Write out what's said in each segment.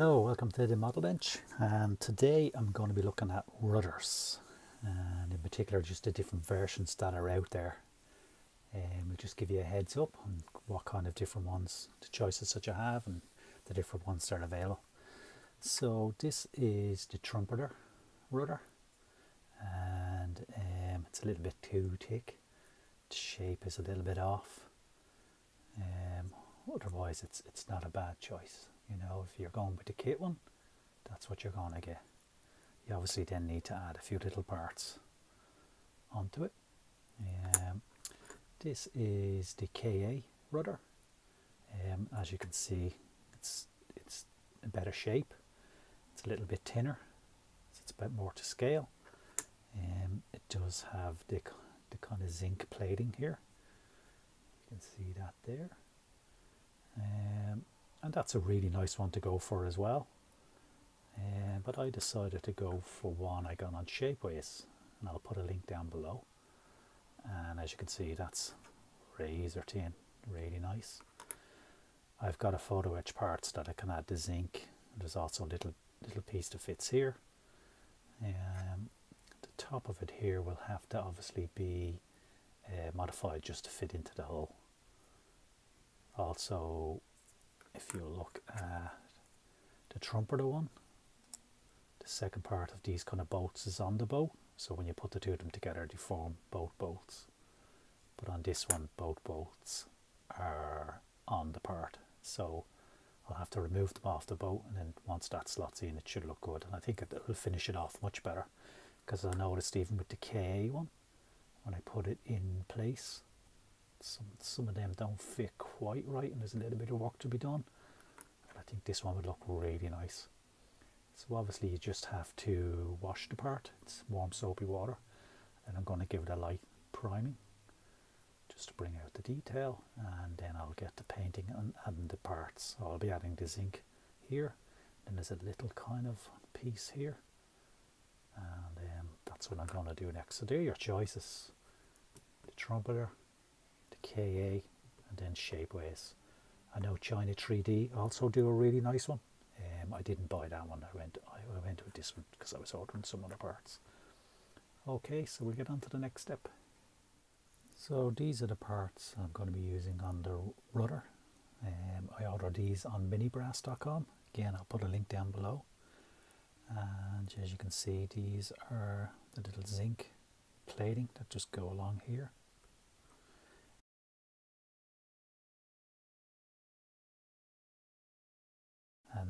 Hello, welcome to the model bench and today I'm going to be looking at rudders and in particular just the different versions that are out there and um, we'll just give you a heads up on what kind of different ones, the choices that you have and the different ones that are available. So this is the trumpeter rudder and um, it's a little bit too thick, the shape is a little bit off, um, otherwise it's, it's not a bad choice. You know, if you're going with the kit one, that's what you're going to get. You obviously then need to add a few little parts onto it. Um, this is the KA rudder. Um, as you can see, it's it's a better shape. It's a little bit thinner, so it's a bit more to scale. Um, it does have the, the kind of zinc plating here. You can see that there. Um, and that's a really nice one to go for as well. Uh, but I decided to go for one I got on Shapeways, and I'll put a link down below. And as you can see, that's razor thin, really nice. I've got a photo etch parts that I can add the zinc. There's also a little little piece that fits here. Um, the top of it here will have to obviously be uh, modified just to fit into the hole. Also, if you look at the trumpeter one, the second part of these kind of bolts is on the bow So when you put the two of them together, they form both bolts. But on this one, both bolts are on the part. So I'll have to remove them off the boat and then once that slots in, it should look good. And I think it will finish it off much better because I noticed even with the KA one, when I put it in place, some some of them don't fit quite right and there's a little bit of work to be done. But I think this one would look really nice. So obviously you just have to wash the part it's warm soapy water. And I'm going to give it a light priming just to bring out the detail. And then I'll get the painting and adding the parts. So I'll be adding the zinc here. Then there's a little kind of piece here. And um, that's what I'm going to do next. So there are your choices. The trumpeter KA and then Shapeways. I know China 3D also do a really nice one. Um, I didn't buy that one. I went I went with this one because I was ordering some other parts. Okay, so we'll get on to the next step. So these are the parts I'm going to be using on the rudder. Um, I ordered these on minibrass.com. Again, I'll put a link down below. And as you can see, these are the little zinc plating that just go along here.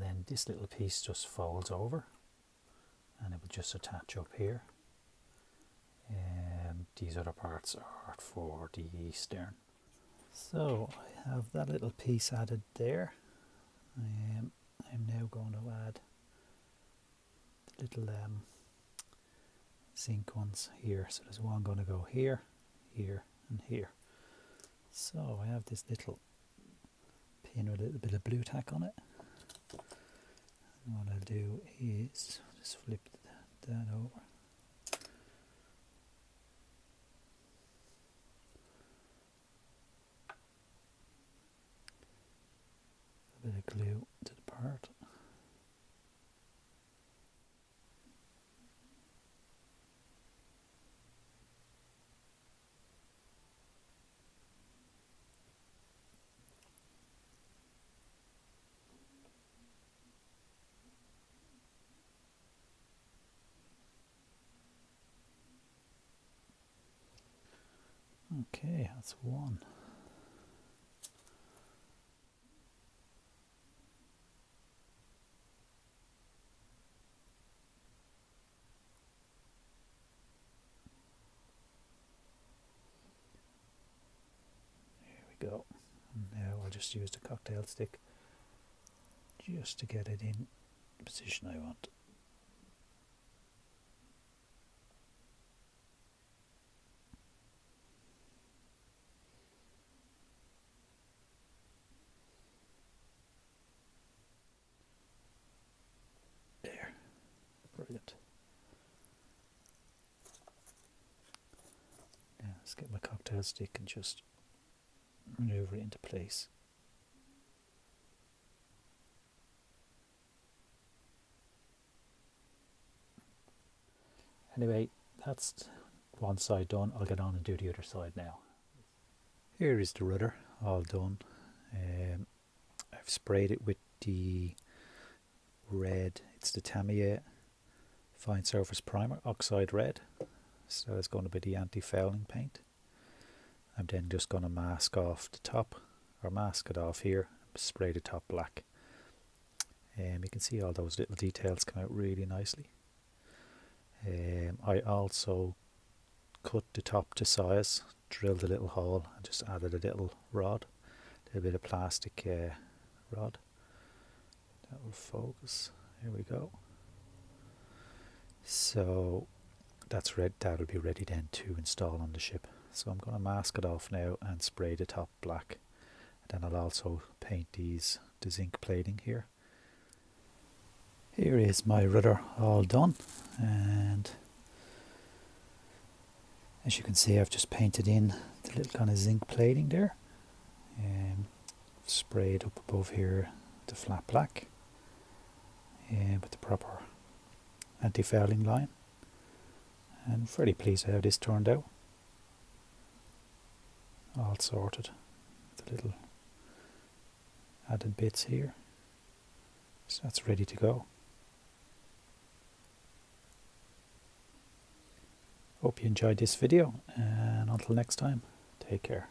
Then this little piece just folds over and it will just attach up here. And these other parts are for the stern so I have that little piece added there. Um, I'm now going to add the little um, zinc ones here. So there's one going to go here here and here. So I have this little pin with a little bit of Blu Tack on it what I'll do is just flip that over a bit of glue to the part Okay, that's one. There we go. now I'll just use the cocktail stick just to get it in the position I want. Brilliant. Let's get my cocktail stick and just maneuver it into place. Anyway, that's one side done. I'll get on and do the other side now. Here is the rudder, all done. Um, I've sprayed it with the red, it's the Tamiya Fine Surface Primer, Oxide Red. So it's going to be the anti-fouling paint. I'm then just going to mask off the top, or mask it off here, spray the top black. Um, you can see all those little details come out really nicely. Um, I also cut the top to size, drilled a little hole and just added a little rod, a little bit of plastic uh, rod. That will focus. Here we go. So that's red. That'll be ready then to install on the ship. So I'm going to mask it off now and spray the top black. then I'll also paint these the zinc plating here. Here is my rudder all done and as you can see I've just painted in the little kind of zinc plating there and sprayed up above here the flat black and with the proper anti-fouling line. And fairly pleased how this turned out. All sorted. The little added bits here. So that's ready to go. Hope you enjoyed this video and until next time, take care.